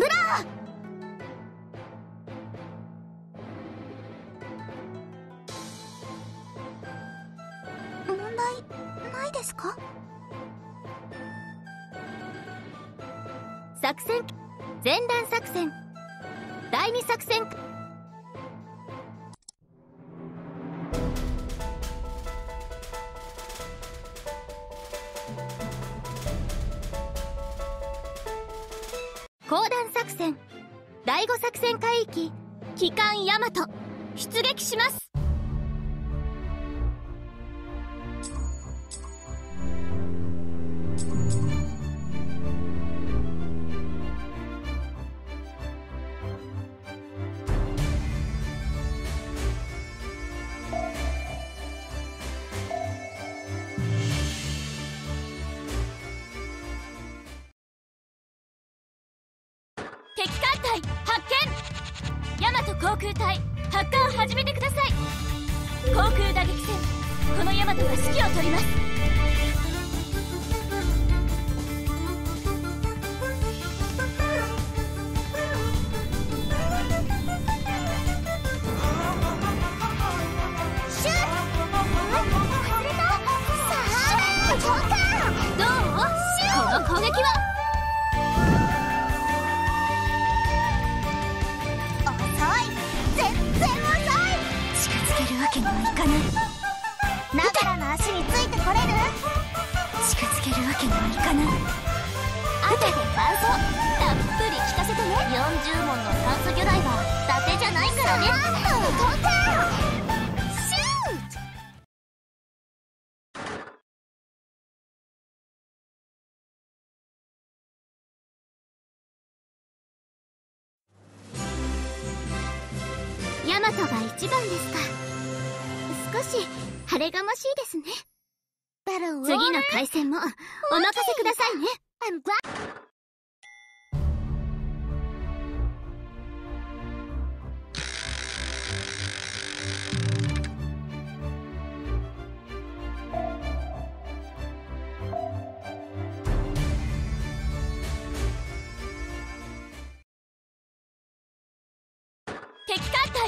ブラ問題ないですか？作戦前段作戦第2作戦。第五作戦海域機関ヤマト出撃します。敵艦隊航空隊発艦を始めてください。航空打撃戦このヤマトが指揮を取ります。ヤマトが一番ですか。少し晴れがましいですね。次の回戦もお任せくださいね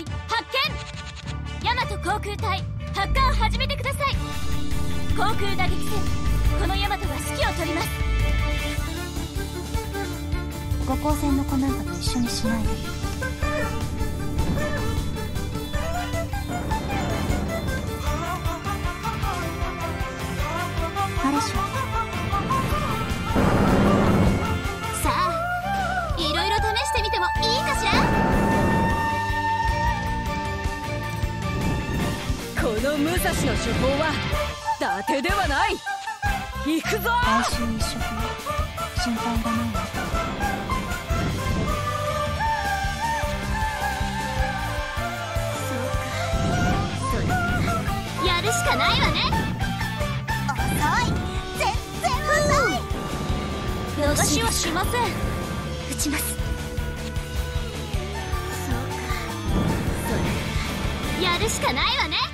隊発見！ヤマト航空隊発艦を始めてください。航空打撃戦このヤマトが指揮を執ります。五光線の子なんかと一緒にしないで。の武蔵の手法は伊達ではない。行くぞ！来週一食心配いらないわそれやるしかないわね。遅い。全然遅い。逃しはしません。撃ちます。そうか。それ。やるしかないわね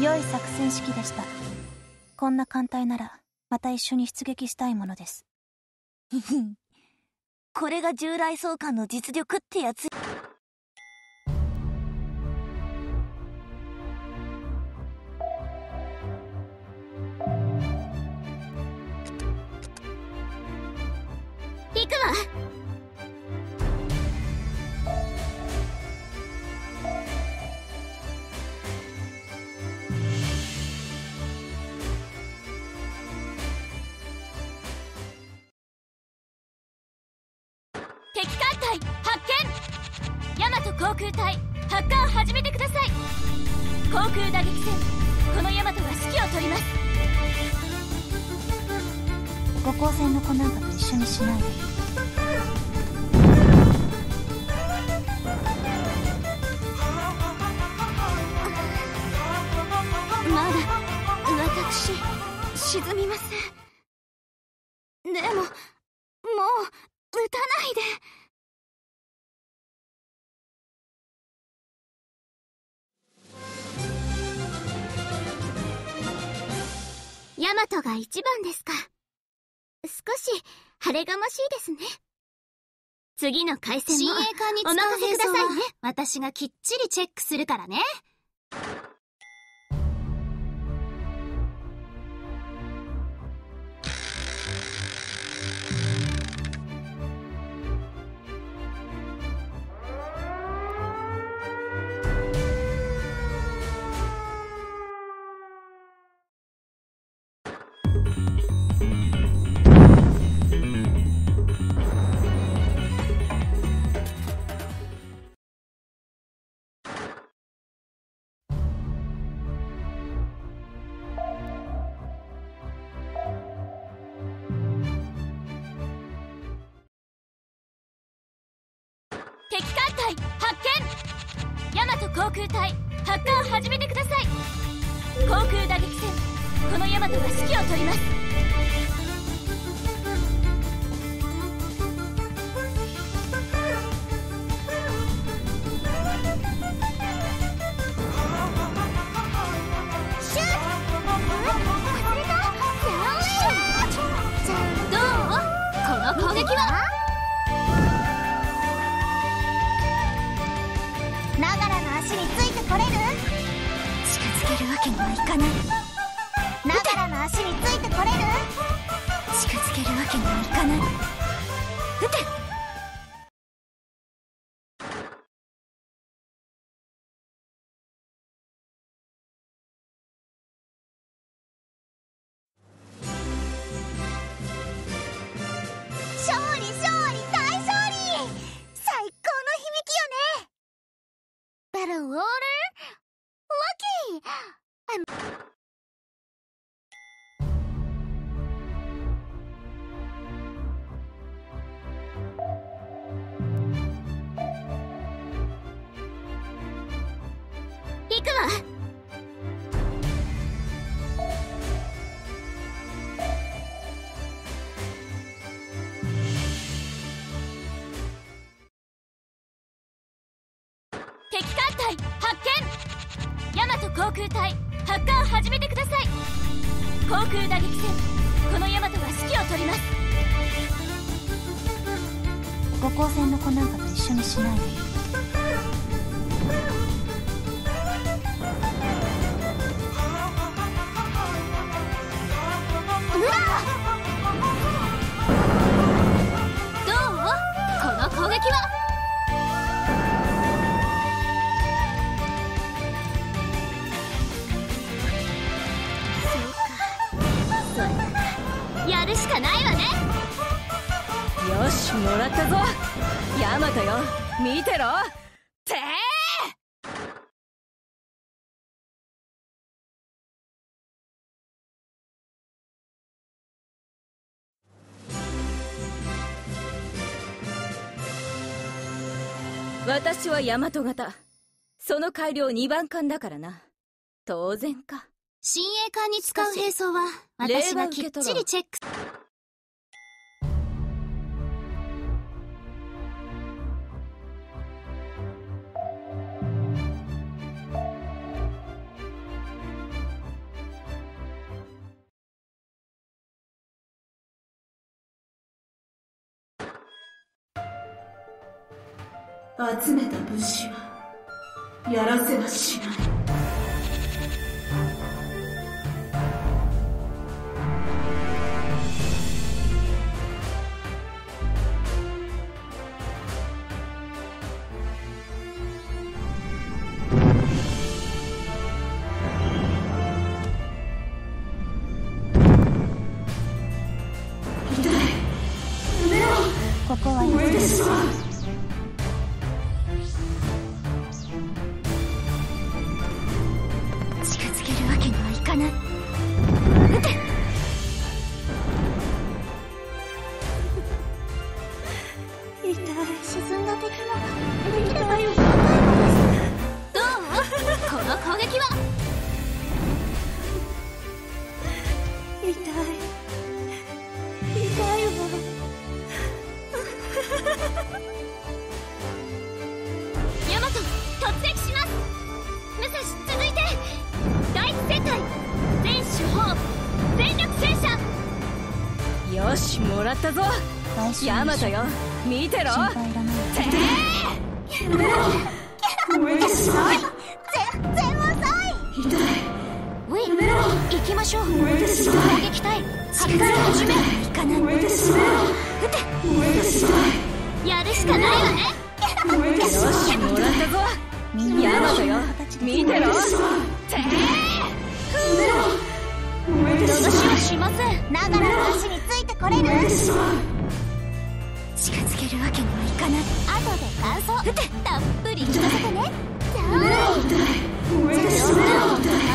良い作戦指揮でした。こんな艦隊ならまた一緒に出撃したいものです。これが従来総監の実力ってやつ。行くわ。見ヤマト航空隊発艦を始めてください。航空打撃戦このヤマトが指揮を取ります。五光線の子なんかと一緒にしないで。まだ私沈みませんマトが一番ですか。少し、晴れがましいですね。次の回戦も、おう任せくださいね。私がきっちりチェックするからね隊発見。ヤマト航空隊発艦を始めてください。航空打撃戦このヤマトが指揮を取ります。近づけるわけにはいかないながらの足についてこれる近づけるわけにはいかない撃て勝利勝利大勝利最高の響きよね Battle order Lucky! 行くわ敵艦隊発見。ヤマト航空隊発艦を始めてください。航空打撃戦このヤマトが指揮を取ります。五光線の子なんかと一緒にしないで。ヤマトよ。見てろ。て私はヤマト型。その改良2番艦だからな。当然か。親衛艦に使う兵装は私がきっちりチェック集めた物資はやらせはしない。痛い。胸をここは無理ですわ近来週ヤマトよ見てろ。心配いらない痛いウィン行きましょう攻撃隊発撃始め行かないやるしかないわねよしもらったぞヤマトよ見てろ。てえ逃しはしませんながらの足についてこれる近づけるわけにはいかない後で感想。たっぷり。聞かせてね。じゃあ。炭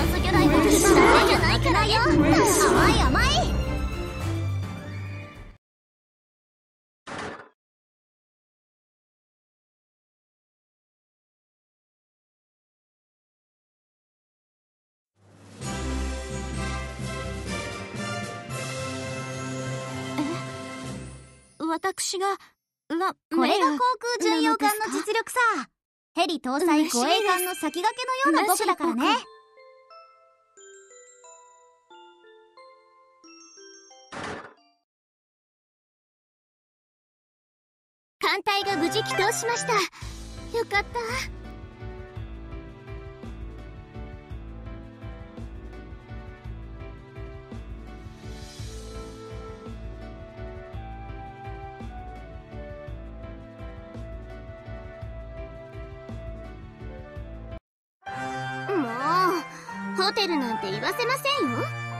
素魚雷は今だけじゃないからよ。甘い甘い私がラこれが航メ空巡洋艦の実力さ。ヘリ搭載護衛艦の先駆けのような僕だからね。艦隊が無事帰投しました。よかったホテルなんて言わせませんよ。